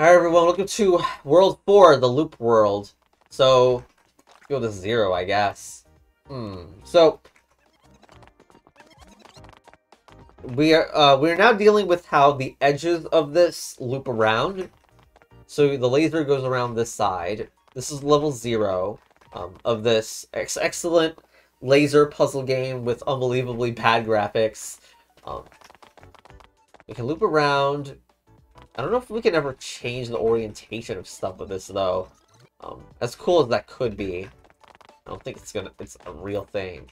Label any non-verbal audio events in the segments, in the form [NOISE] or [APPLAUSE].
Alright everyone, welcome to World 4, the Loop World. So, go to zero, I guess. Hmm, so... We are, uh, we are now dealing with how the edges of this loop around. So the laser goes around this side. This is level zero um, of this ex excellent laser puzzle game with unbelievably bad graphics. Um, we can loop around I don't know if we can ever change the orientation of stuff with this, though. Um, as cool as that could be, I don't think it's gonna, it's a real thing.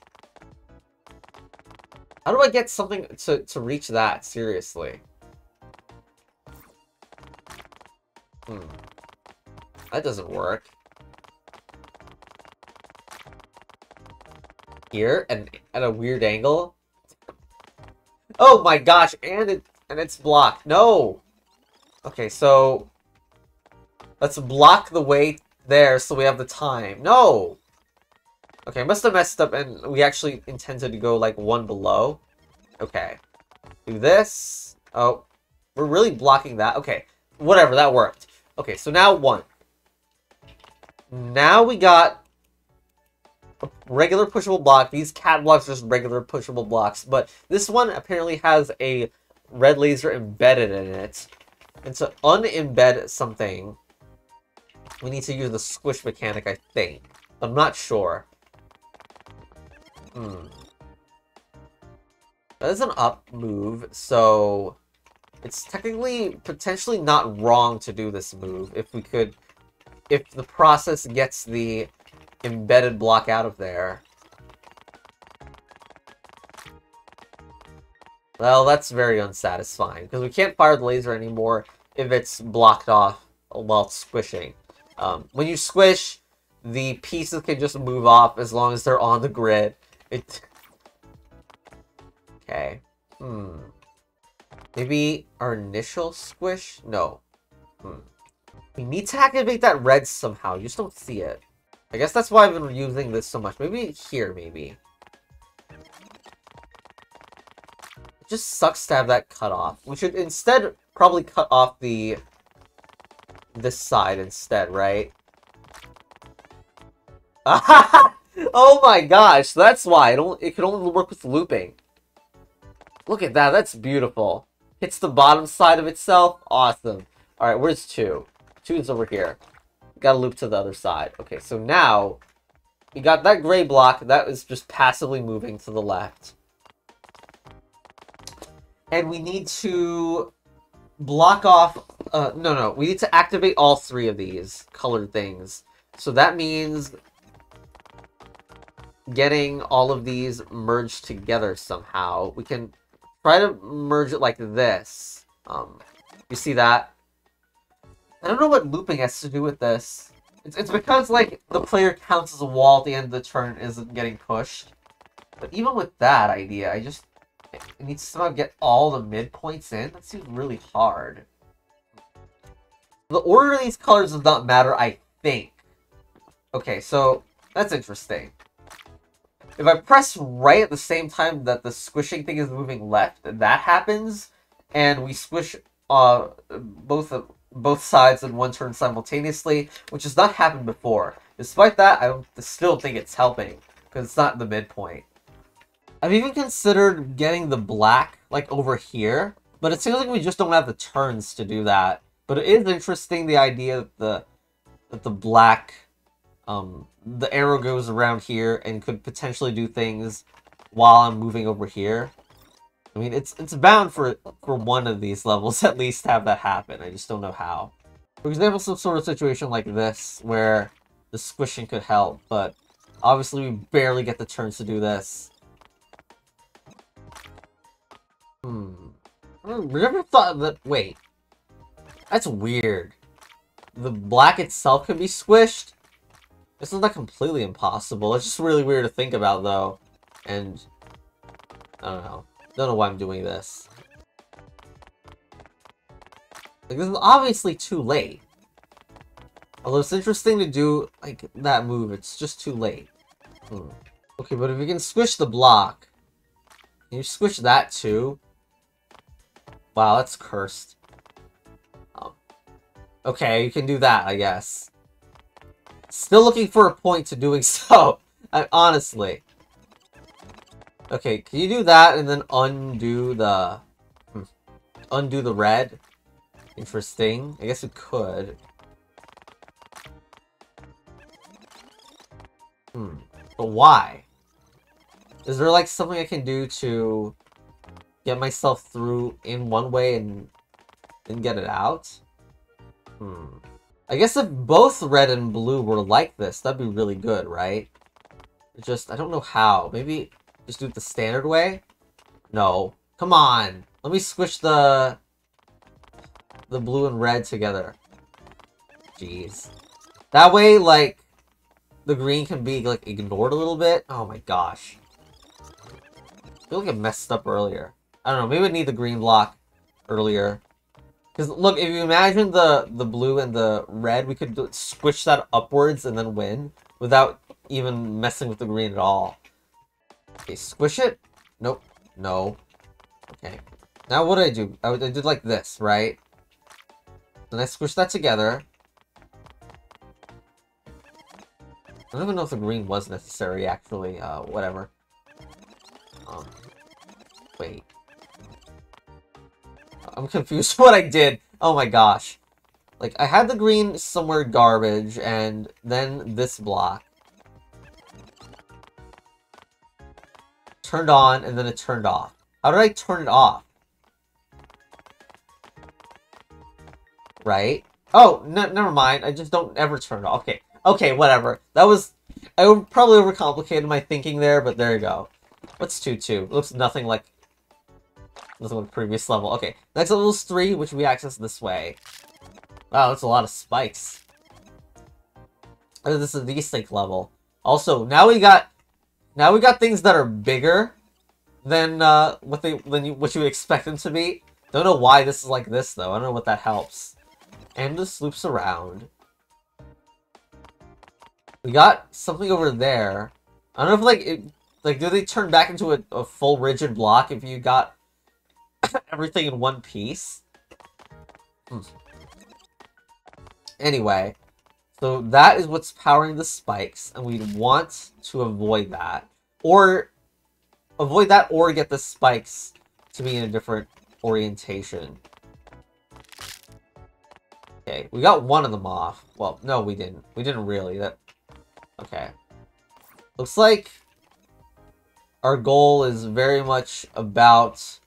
How do I get something to, to reach that, seriously? Hmm. That doesn't work. Here, and at a weird angle? Oh my gosh, and it, and it's blocked. No! Okay, so... Let's block the way there so we have the time. No! Okay, must have messed up and we actually intended to go like one below. Okay. Do this. Oh, we're really blocking that. Okay, whatever, that worked. Okay, so now one. Now we got a regular pushable block. These cat blocks are just regular pushable blocks, but this one apparently has a red laser embedded in it. And to unembed something, we need to use the squish mechanic, I think. I'm not sure. Hmm. That is an up move, so it's technically potentially not wrong to do this move if we could if the process gets the embedded block out of there. Well, that's very unsatisfying, because we can't fire the laser anymore if it's blocked off while squishing. Um, when you squish, the pieces can just move off as long as they're on the grid. It... Okay. Hmm. Maybe our initial squish? No. Hmm. We need to activate that red somehow. You just don't see it. I guess that's why I've been using this so much. Maybe here, maybe. Just sucks to have that cut off. We should instead probably cut off the this side instead, right? [LAUGHS] oh my gosh, that's why it, only, it can only work with looping. Look at that, that's beautiful. Hits the bottom side of itself, awesome. Alright, where's two? Two is over here. Gotta loop to the other side. Okay, so now, we got that gray block, that is just passively moving to the left. And we need to block off... Uh, no, no. We need to activate all three of these colored things. So that means getting all of these merged together somehow. We can try to merge it like this. Um, you see that? I don't know what looping has to do with this. It's, it's because, like, the player counts as a wall at the end of the turn isn't getting pushed. But even with that idea, I just it needs to somehow get all the midpoints in? That seems really hard. The order of these colors does not matter, I think. Okay, so that's interesting. If I press right at the same time that the squishing thing is moving left, that happens, and we squish uh, both of, both sides in one turn simultaneously, which has not happened before. Despite that, I still think it's helping, because it's not the midpoint. I've even considered getting the black, like, over here. But it seems like we just don't have the turns to do that. But it is interesting, the idea that the, that the black, um, the arrow goes around here and could potentially do things while I'm moving over here. I mean, it's it's bound for for one of these levels [LAUGHS] at least to have that happen. I just don't know how. For example, some sort of situation like this, where the squishing could help, but obviously we barely get the turns to do this. Hmm. I never thought that- wait. That's weird. The black itself can be squished? This is not completely impossible. It's just really weird to think about, though. And... I don't know. Don't know why I'm doing this. Like, this is obviously too late. Although it's interesting to do, like, that move, it's just too late. Hmm. Okay, but if you can squish the block, can you squish that too? Wow, that's cursed. Um, Okay, you can do that, I guess. Still looking for a point to doing [LAUGHS] so. I, honestly. Okay, can you do that and then undo the... Hmm, undo the red? Interesting. I guess you could. Hmm. But why? Is there like something I can do to get myself through in one way and then get it out? Hmm. I guess if both red and blue were like this, that'd be really good, right? Just, I don't know how. Maybe just do it the standard way? No. Come on! Let me squish the... the blue and red together. Jeez. That way, like, the green can be, like, ignored a little bit. Oh my gosh. I feel like I messed up earlier. I don't know, maybe we need the green block earlier. Because, look, if you imagine the, the blue and the red, we could squish that upwards and then win without even messing with the green at all. Okay, squish it? Nope. No. Okay. Now what do I do? I, I did like this, right? Then I squish that together. I don't even know if the green was necessary, actually. Uh, whatever. Um, wait. I'm confused [LAUGHS] what I did. Oh my gosh. Like, I had the green somewhere garbage, and then this block. Turned on, and then it turned off. How did I turn it off? Right? Oh, never mind. I just don't ever turn it off. Okay, okay, whatever. That was... I probably overcomplicated my thinking there, but there you go. What's 2-2? Looks nothing like Nothing like previous level. Okay, next level is 3, which we access this way. Wow, that's a lot of spikes. This is the Snake level. Also, now we got now we got things that are bigger than uh, what they than you, what you would expect them to be. Don't know why this is like this though. I don't know what that helps. And this loops around. We got something over there. I don't know if like it, like do they turn back into a, a full rigid block if you got everything in one piece. Hmm. Anyway, so that is what's powering the spikes, and we want to avoid that. Or avoid that or get the spikes to be in a different orientation. Okay, we got one of them off. Well, no, we didn't. We didn't really. That. Okay. Looks like our goal is very much about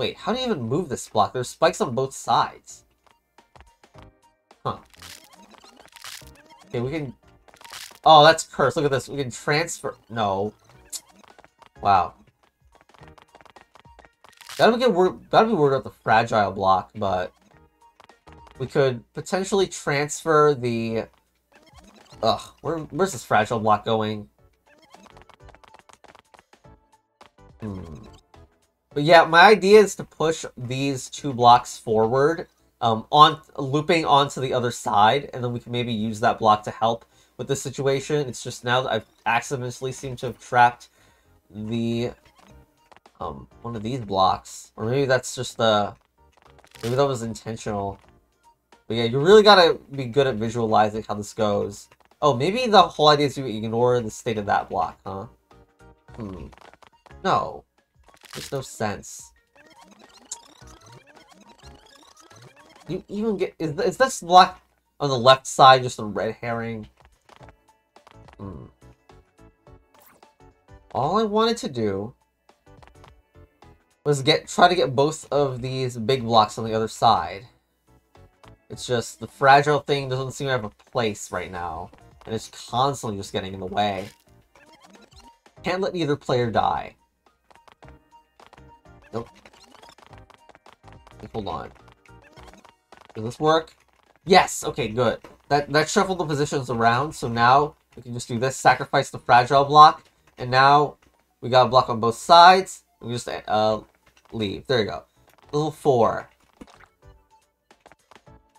Wait, how do you even move this block? There's spikes on both sides. Huh. Okay, we can... Oh, that's cursed. Look at this. We can transfer... No. Wow. Gotta get wor gotta be worried about the fragile block, but... We could potentially transfer the... Ugh, where, where's this fragile block going? But yeah, my idea is to push these two blocks forward, um, on looping onto the other side, and then we can maybe use that block to help with the situation. It's just now that I've accidentally seemed to have trapped the um one of these blocks, or maybe that's just the maybe that was intentional. But yeah, you really gotta be good at visualizing how this goes. Oh, maybe the whole idea is to ignore the state of that block, huh? Hmm. No. Makes no sense. You even get... Is, is this block on the left side just a red herring? Hmm. All I wanted to do was get try to get both of these big blocks on the other side. It's just the fragile thing doesn't seem to have a place right now. And it's constantly just getting in the way. Can't let either player die. Nope. hold on. Does this work? Yes! Okay, good. That, that shuffled the positions around, so now we can just do this, sacrifice the fragile block, and now we got a block on both sides. We just uh, leave. There you go. Level 4.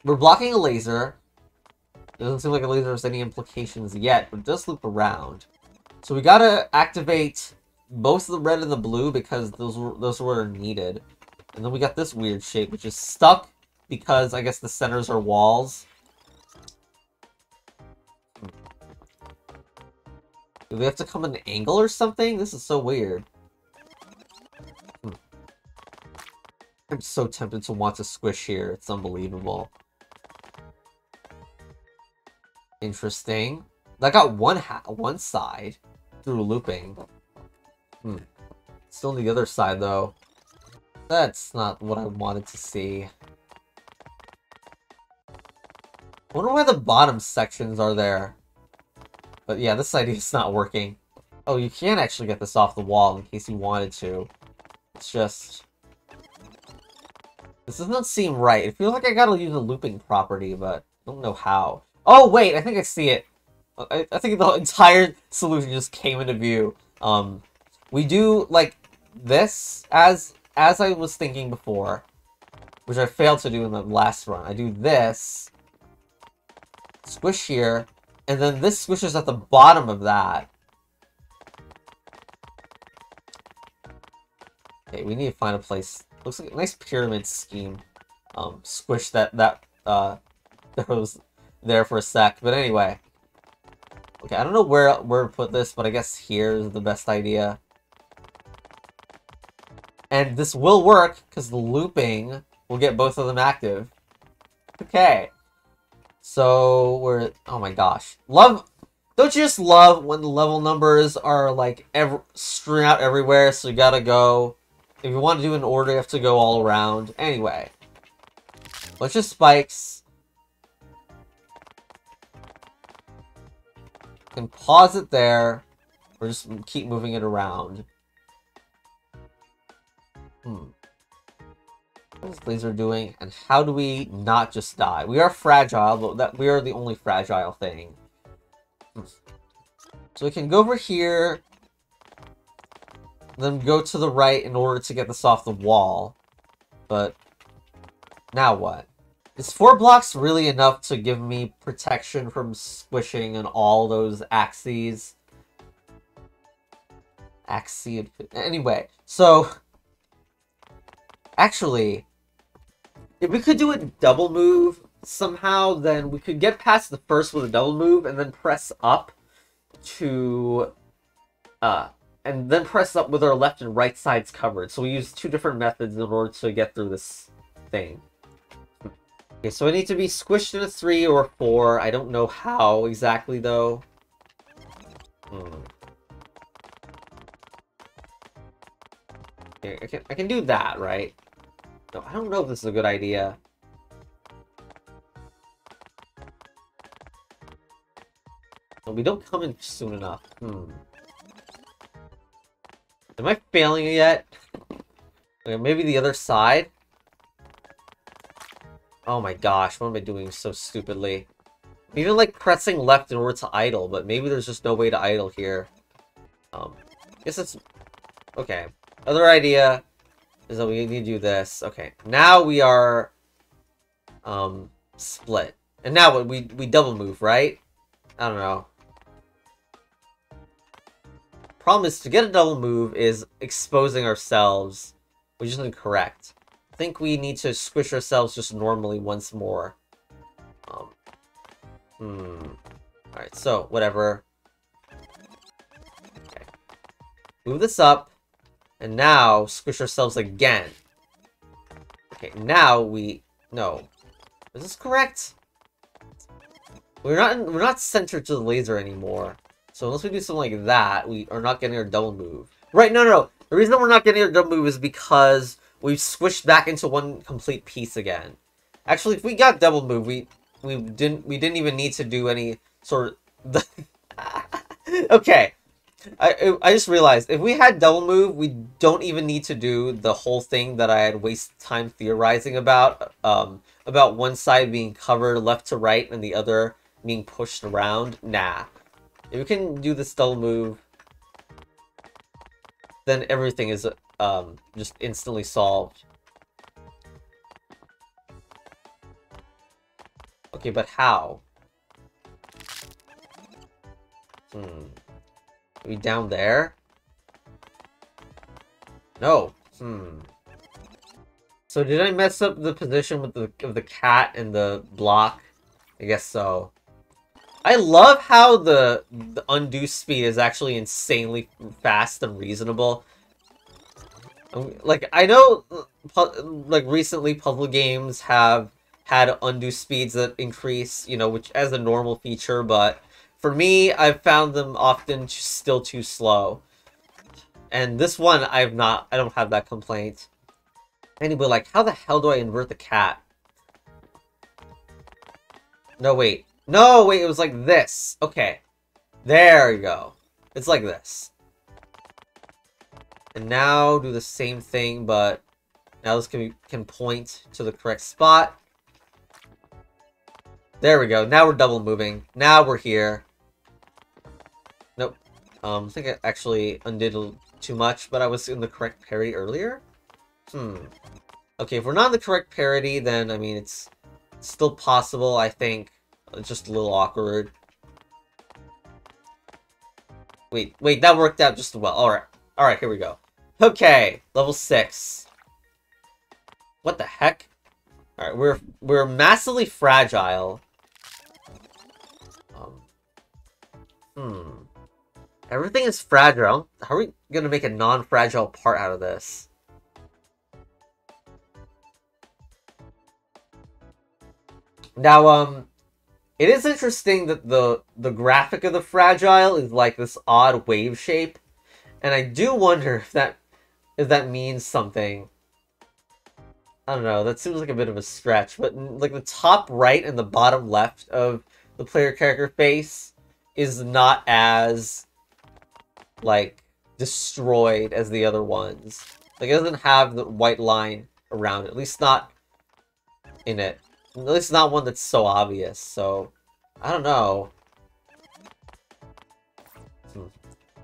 We're blocking a laser. It doesn't seem like a laser has any implications yet, but it does loop around. So we gotta activate both the red and the blue because those were, those were needed. And then we got this weird shape, which is stuck because I guess the centers are walls. Do they have to come at an angle or something? This is so weird. Hmm. I'm so tempted to want to squish here. It's unbelievable. Interesting. That got one one side through looping. Hmm. Still the other side though. That's not what I wanted to see. I wonder why the bottom sections are there. But yeah, this idea is not working. Oh, you can actually get this off the wall in case you wanted to. It's just... This doesn't seem right. It feels like I gotta use a looping property, but I don't know how. Oh, wait! I think I see it. I, I think the entire solution just came into view. Um, we do, like, this as as I was thinking before, which I failed to do in the last run. I do this, squish here, and then this squishes at the bottom of that. Okay, we need to find a place. Looks like a nice pyramid scheme. Um, squish that that uh [LAUGHS] that was there for a sec. But anyway. Okay, I don't know where where to put this, but I guess here is the best idea. And this will work, because the looping will get both of them active. Okay. So, we're... Oh my gosh. Love... Don't you just love when the level numbers are, like, ever strewn out everywhere, so you gotta go... If you want to do an order, you have to go all around. Anyway. Bunch of spikes. can pause it there, or just keep moving it around. Hmm. What is laser doing, and how do we not just die? We are fragile, but that we are the only fragile thing. Hmm. So we can go over here, then go to the right in order to get this off the wall. But now what? Is four blocks really enough to give me protection from squishing and all those axes? Axie... Anyway, so Actually, if we could do a double move somehow, then we could get past the first with a double move and then press up to... Uh, and then press up with our left and right sides covered. So we use two different methods in order to get through this thing. Okay, so I need to be squished in a 3 or 4. I don't know how exactly, though. Hmm. Okay, I can, I can do that, right? No, I don't know if this is a good idea. No, we don't come in soon enough. Hmm. Am I failing yet? Okay, maybe the other side? Oh my gosh, what am I doing so stupidly? I'm even like pressing left in order to idle, but maybe there's just no way to idle here. Um, I guess it's... Okay. Other idea is that we need to do this. Okay, now we are um, split. And now we, we double move, right? I don't know. Problem is, to get a double move is exposing ourselves, which is incorrect. I think we need to squish ourselves just normally once more. Um, hmm. Alright, so, whatever. Okay. Move this up. And now, squish ourselves again. Okay, now we... No. Is this correct? We're not in, we're not centered to the laser anymore. So unless we do something like that, we are not getting our double move. Right, no, no, no. The reason we're not getting our double move is because we've squished back into one complete piece again. Actually, if we got double move, we we didn't we didn't even need to do any sort of [LAUGHS] okay. I I just realized if we had double move, we don't even need to do the whole thing that I had waste time theorizing about. Um, about one side being covered left to right and the other being pushed around. Nah, if we can do this double move, then everything is um just instantly solved. Okay, but how? Hmm. We down there? No. Hmm. So did I mess up the position with the of the cat and the block? I guess so. I love how the, the undo speed is actually insanely fast and reasonable. Um, like, I know, like, recently puzzle games have had undo speeds that increase, you know, which as a normal feature, but for me, I've found them often still too slow. And this one, I've not, I don't have that complaint. Anyway, like, how the hell do I invert the cat? No, wait. No, wait, it was like this. Okay. There you go. It's like this. And now do the same thing, but now this can, be, can point to the correct spot. There we go. Now we're double moving. Now we're here. Um, I think I actually undid too much, but I was in the correct parity earlier. Hmm. Okay, if we're not in the correct parity, then, I mean, it's still possible, I think. It's just a little awkward. Wait, wait, that worked out just well. Alright, alright, here we go. Okay, level 6. What the heck? Alright, we're, we're massively fragile. Um, hmm. Everything is fragile. How are we gonna make a non-fragile part out of this? Now, um, it is interesting that the the graphic of the fragile is like this odd wave shape, and I do wonder if that if that means something. I don't know. That seems like a bit of a stretch, but like the top right and the bottom left of the player character face is not as like destroyed as the other ones. Like it doesn't have the white line around it. At least not in it. At least not one that's so obvious, so... I don't know. Hmm.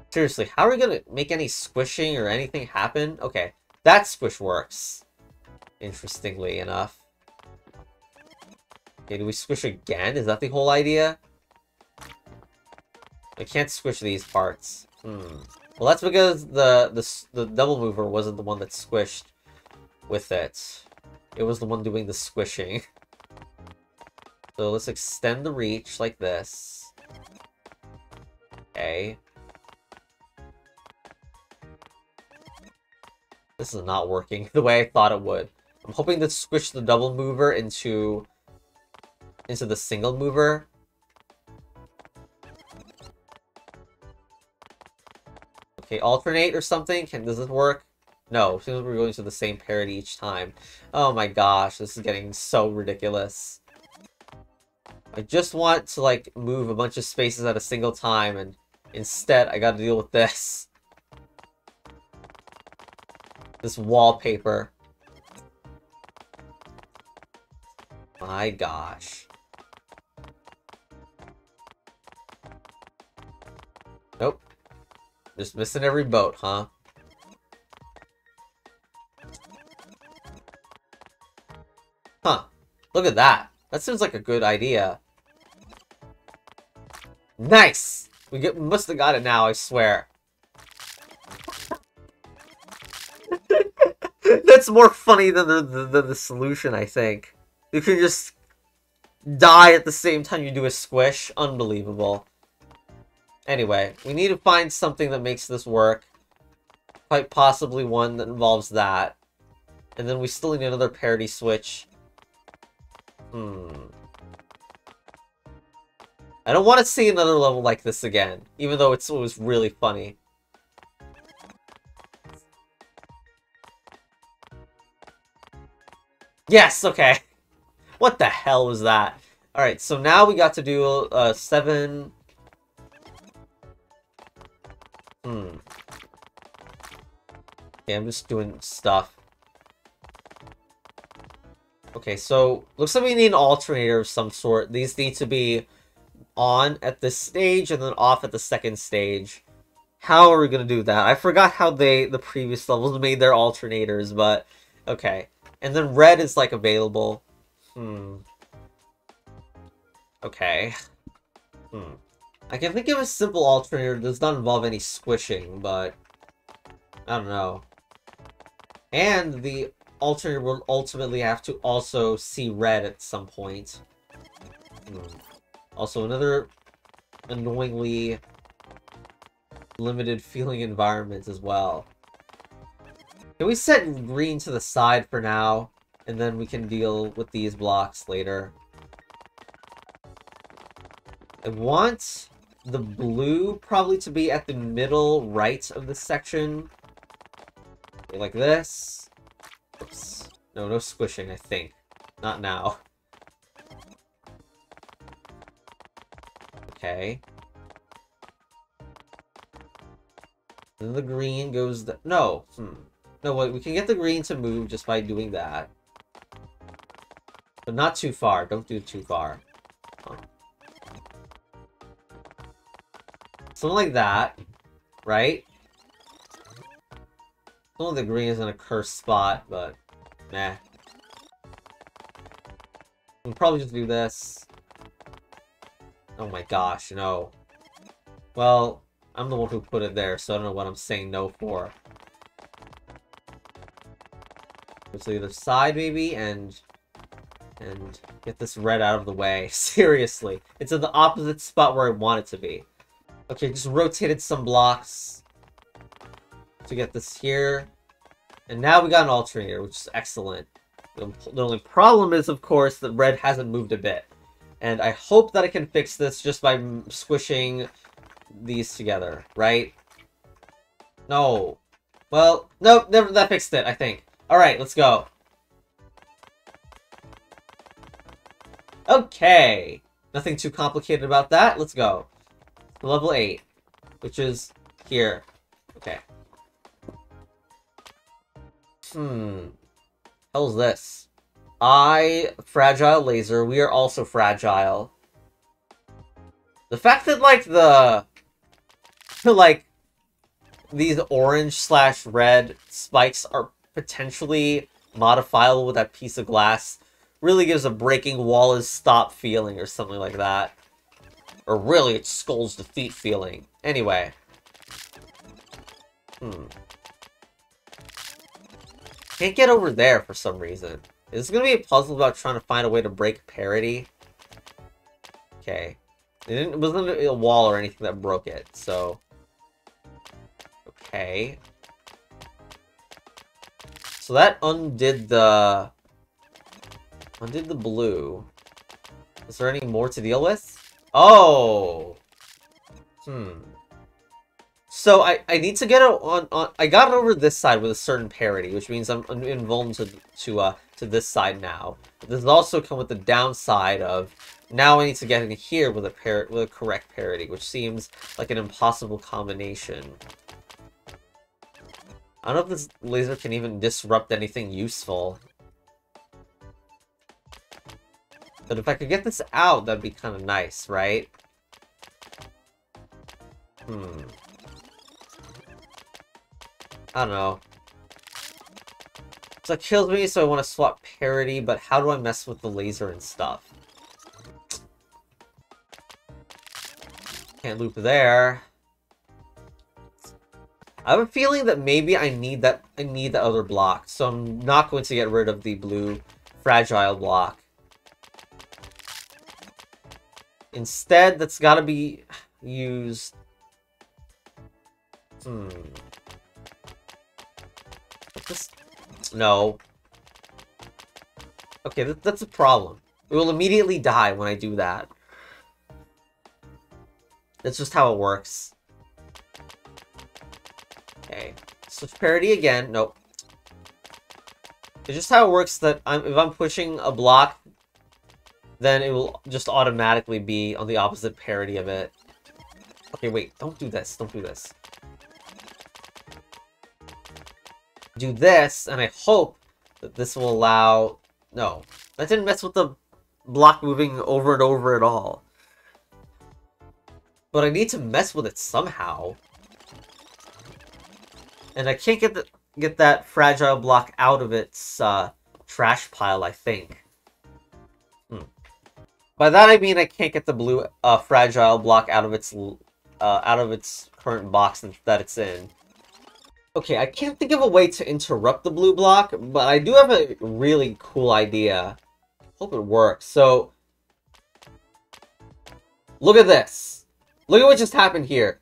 Seriously, how are we gonna make any squishing or anything happen? Okay, that squish works. Interestingly enough. Okay, do we squish again? Is that the whole idea? I can't squish these parts. Hmm. Well, that's because the, the, the double mover wasn't the one that squished with it. It was the one doing the squishing. [LAUGHS] So let's extend the reach like this. Okay. This is not working [LAUGHS] the way I thought it would. I'm hoping to squish the double mover into into the single mover. Okay, alternate or something? Can does this work? No, seems we're going to the same parity each time. Oh my gosh, this is getting so ridiculous. I just want to, like, move a bunch of spaces at a single time, and instead I gotta deal with this. This wallpaper. My gosh. Just missing every boat, huh? Huh. Look at that. That seems like a good idea. Nice! We get, must have got it now, I swear. [LAUGHS] That's more funny than the, the, the solution, I think. You can just die at the same time you do a squish. Unbelievable. Anyway, we need to find something that makes this work. Quite possibly one that involves that. And then we still need another parity switch. Hmm. I don't want to see another level like this again, even though it was really funny. Yes, okay. [LAUGHS] What the hell was that? Alright, so now we got to do uh, seven... Hmm. Okay, I'm just doing stuff. Okay, so looks like we need an alternator of some sort. These need to be on at this stage and then off at the second stage. How are we going to do that? I forgot how they, the previous levels, made their alternators, but okay. And then red is, like, available. Hmm. Okay. Hmm. I can think of a simple alternator that does not involve any squishing, but... I don't know. And the alternator will ultimately have to also see red at some point. Hmm. Also, another annoyingly limited feeling environment as well. Can we set green to the side for now? And then we can deal with these blocks later. I want the blue probably to be at the middle right of the section. Like this. Oops. No, no squishing, I think. Not now. Okay. Then the green goes... No. Hmm. No, wait, we can get the green to move just by doing that. But not too far. Don't do too far. Something like that. Right? Some of the green is in a cursed spot, but... Meh. We'll probably just do this. Oh my gosh, no. Well, I'm the one who put it there, so I don't know what I'm saying no for. Go to the side, maybe, and... And get this red out of the way. [LAUGHS] Seriously. It's in the opposite spot where I want it to be. Okay, just rotated some blocks to get this here. And now we got an alternator, which is excellent. The, the only problem is, of course, that red hasn't moved a bit. And I hope that I can fix this just by squishing these together, right? No. Well, no, never, that fixed it, I think. Alright, let's go. Okay. Nothing too complicated about that. Let's go. Level 8, which is here. Okay. Hmm. Hell's this? I, Fragile Laser, we are also fragile. The fact that, like, the... [LAUGHS] Like, these orange slash red spikes are potentially modifiable with that piece of glass really gives a breaking wall is stop feeling or something like that. Or really, it's Skull's defeat feeling. Anyway. Hmm. Can't get over there for some reason. Is this gonna be a puzzle about trying to find a way to break parity? Okay. It, it wasn't a wall or anything that broke it, so... Okay. So that undid the... Undid the blue. Is there any more to deal with? Oh! Hmm. So I, I need to get on, on I got over this side with a certain parity, which means I'm, I'm invulnerable to to uh to this side now. But this has also come with the downside of now I need to get in here with a par with a correct parity, which seems like an impossible combination. I don't know if this laser can even disrupt anything useful. But if I could get this out, that'd be kind of nice, right? Hmm. I don't know. So it kills me, so I want to swap parity, but how do I mess with the laser and stuff? Can't loop there. I have a feeling that maybe I need that I need the other block, so I'm not going to get rid of the blue fragile block. Instead, that's gotta be used... Hmm... No. Okay, that, that's a problem. It will immediately die when I do that. That's just how it works. Okay. Switch parity again. Nope. It's just how it works that I'm, if I'm pushing a block, then it will just automatically be on the opposite parity of it. Okay, wait. Don't do this. Don't do this. do this, and I hope that this will allow... No, that didn't mess with the block moving over and over at all. But I need to mess with it somehow. And I can't get the, get that fragile block out of its uh, trash pile, I think. By that I mean I can't get the blue uh, fragile block out of its uh, out of its current box that it's in. Okay, I can't think of a way to interrupt the blue block, but I do have a really cool idea. Hope it works. So, look at this. Look at what just happened here.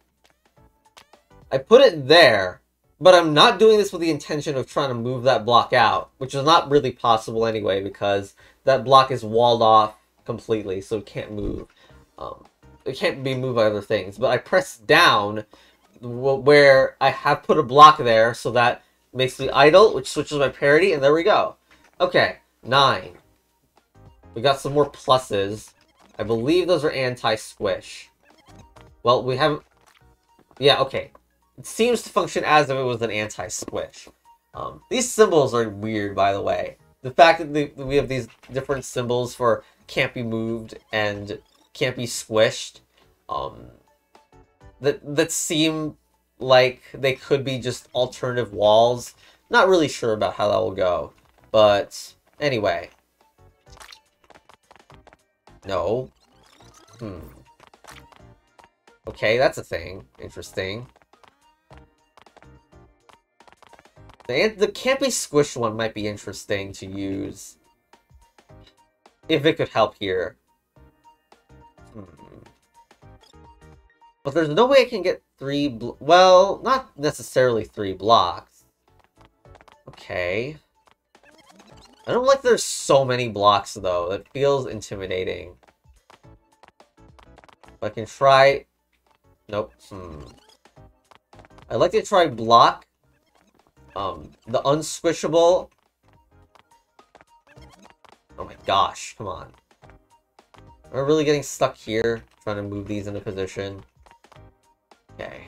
I put it there, but I'm not doing this with the intention of trying to move that block out, which is not really possible anyway, because that block is walled off completely, so it can't move. Um, it can't be moved by other things. But I press down where I have put a block there, so that makes me idle, which switches my parity, and there we go. Okay, nine. We got some more pluses. I believe those are anti-squish. Well, we haven't... Yeah, okay. It seems to function as if it was an anti-squish. Um, these symbols are weird, by the way. The fact that we have these different symbols for can't be moved and can't be squished, um, that that seem like they could be just alternative walls. Not really sure about how that will go, but anyway. No. Hmm. Okay, that's a thing. Interesting. The, the can't be squished one might be interesting to use. If it could help here. Hmm. But there's no way I can get three Well, not necessarily three blocks. Okay. I don't like there's so many blocks, though. It feels intimidating. I can try... Nope. Hmm. I'd like to try block. Um, the unsquishable. Oh my gosh, come on. I really getting stuck here, trying to move these into position? Okay.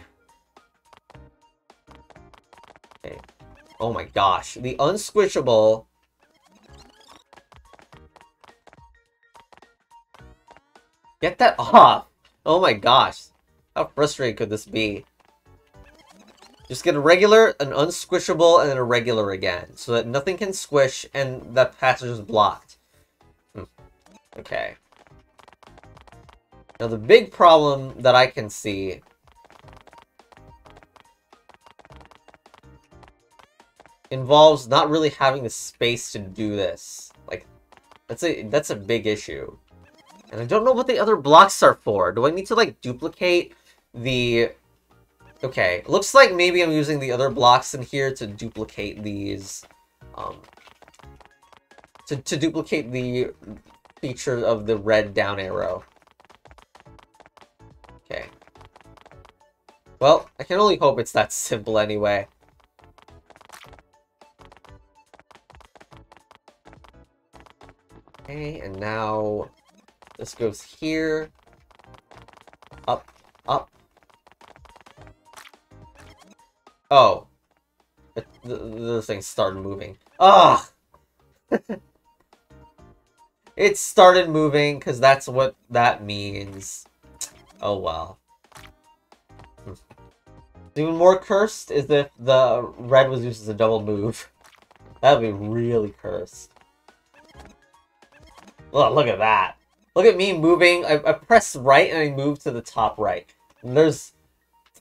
Okay. Oh my gosh. The unsquishable... Get that off! Oh my gosh. How frustrating could this be? Just get a regular, an unsquishable, and then a regular again. So that nothing can squish and that passage is blocked. Okay. Now the big problem that I can see involves not really having the space to do this. Like, that's a that's a big issue. And I don't know what the other blocks are for. Do I need to, like, duplicate the... Okay, looks like maybe I'm using the other blocks in here to duplicate these, um... To, to duplicate the feature of the red down arrow. Okay. Well, I can only hope it's that simple anyway. Okay, and now this goes here. Up, up. Oh. The, the, the thing started moving. Ugh! [LAUGHS] it started moving, because that's what that means. Oh well. Hmm. Even more cursed is if the red was used as a double move. [LAUGHS] That would be really cursed. Look, look at that. Look at me moving. I, I press right and I move to the top right. And there's...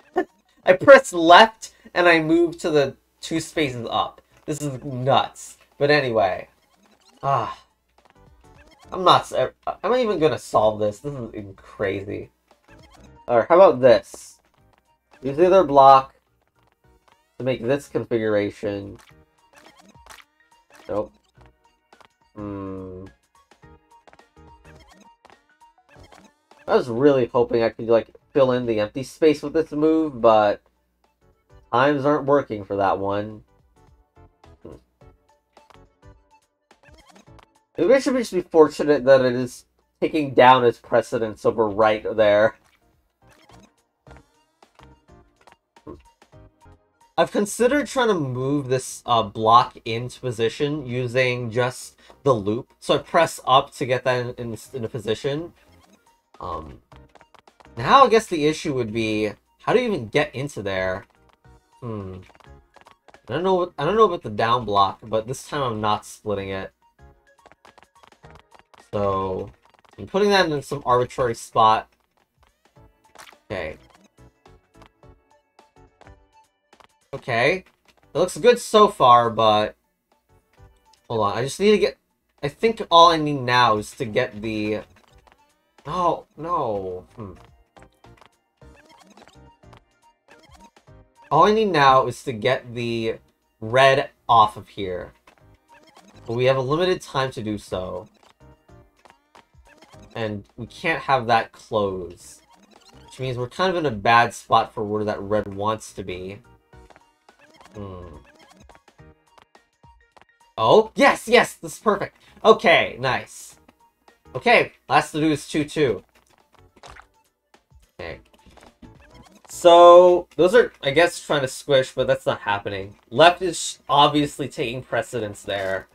[LAUGHS] I press left and I move to the two spaces up. This is nuts. But anyway. Ah. I'm not... I'm not even gonna solve this. This is crazy. Alright, how about this? Use the other block to make this configuration. Nope. Hmm. I was really hoping I could, like, fill in the empty space with this move, but times aren't working for that one. I should just be fortunate that it is taking down its precedence over right there. I've considered trying to move this uh, block into position using just the loop. So I press up to get that in, in, in a position, um, now I guess the issue would be, how do you even get into there? Hmm. I don't know. I don't know about the down block, but this time I'm not splitting it. So I'm putting that in some arbitrary spot. Okay. Okay. It looks good so far, but... Hold on, I just need to get... I think all I need now is to get the... Oh, no. Hmm. All I need now is to get the red off of here. But we have a limited time to do so. And we can't have that close. Which means we're kind of in a bad spot for where that red wants to be. Hmm. Oh, yes, yes, this is perfect. Okay, nice. Okay, last to do is 2-2. Okay. So, those are, I guess, trying to squish, but that's not happening. Left is obviously taking precedence there.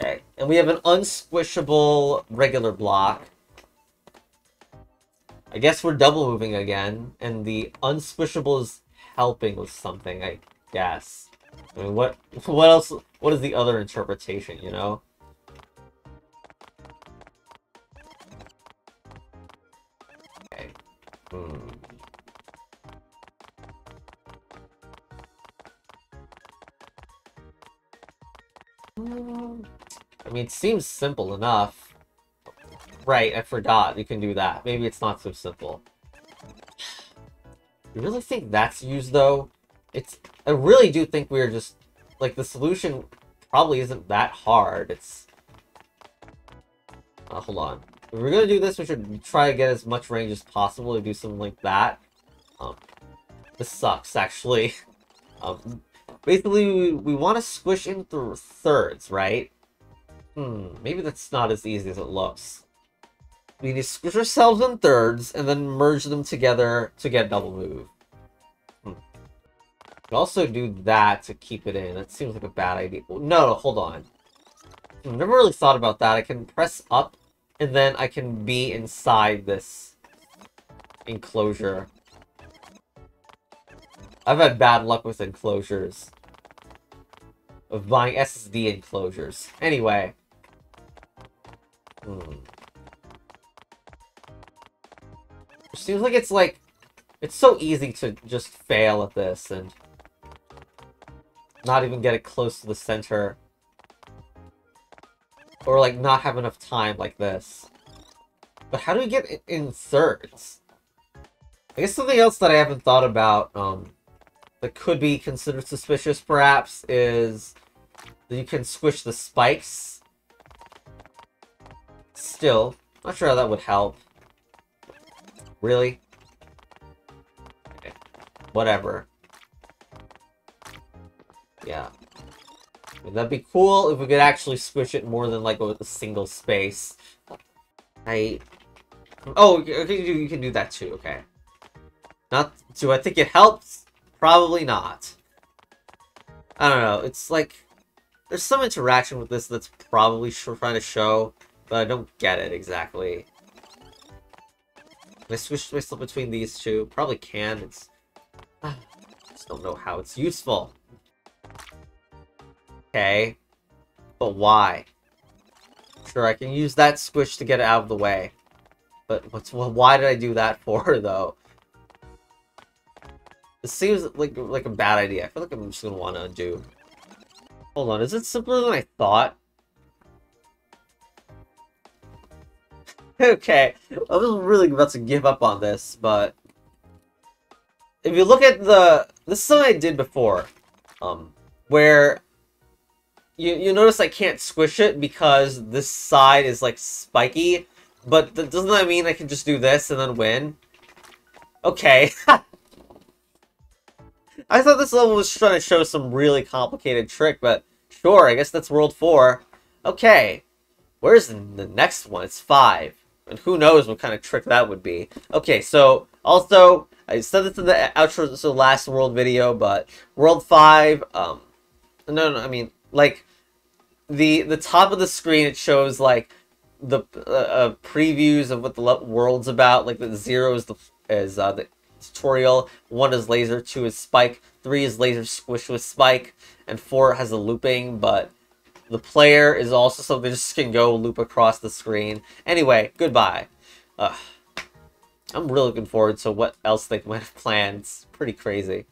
Okay, and we have an unsquishable regular block. I guess we're double moving again, and the unsquishable is helping with something, I guess. I mean, what, [LAUGHS] what else, what is the other interpretation, you know? Okay. Hmm. I mean, it seems simple enough. Right, I forgot. You can do that. Maybe it's not so simple. You really think that's used, though? It's... I really do think we're just... Like, the solution probably isn't that hard. It's... Uh, hold on. If we're gonna do this, we should try to get as much range as possible to do something like that. Um, this sucks, actually. [LAUGHS] Um, basically, we, we want to squish in through thirds, right? Hmm, maybe that's not as easy as it looks. We need to squish ourselves in thirds, and then merge them together to get double move. Hmm. We also do that to keep it in. That seems like a bad idea. No, no, hold on. I've never really thought about that. I can press up, and then I can be inside this enclosure. I've had bad luck with enclosures. Of buying SSD enclosures. Anyway. Hmm. It seems like it's like... It's so easy to just fail at this and... Not even get it close to the center. Or like not have enough time like this. But how do we get in thirds? I guess something else that I haven't thought about, um, that could be considered suspicious, perhaps, is that you can squish the spikes. Still, not sure how that would help. Really? Okay. Whatever. Yeah. Would that be cool if we could actually squish it more than like with a single space? I... Oh, okay, you can do that too, okay. Not... Do I think it helps? Probably not. I don't know, it's like... There's some interaction with this that's probably trying to show, but I don't get it exactly. Can I switch myself between these two? Probably can. It's... I [SIGHS] just don't know how it's useful. Okay. But why? Sure, I can use that squish to get it out of the way. But what's well, why did I do that [LAUGHS] for, though? This seems like like a bad idea. I feel like I'm just gonna want to undo. Hold on, is it simpler than I thought? [LAUGHS] okay, I was really about to give up on this, but... If you look at the... This is something I did before. Um, where... You, you notice I can't squish it because this side is, like, spiky. But th doesn't that mean I can just do this and then win? Okay. [LAUGHS] I thought this level was trying to show some really complicated trick, but sure, I guess that's World 4. Okay, where's the next one? It's 5. And who knows what kind of trick that would be. Okay, so, also, I said this in the outro, the last World video, but World 5, um, no, no, I mean, like, the the top of the screen, it shows, like, the uh, uh, previews of what the world's about, like, the zero is the, is, uh, the tutorial. One is laser, two is spike, three is laser squish with spike, and four has a looping, but the player is also so they just can go loop across the screen. Anyway, goodbye. Uh, I'm really looking forward to what else they might have planned. It's pretty crazy.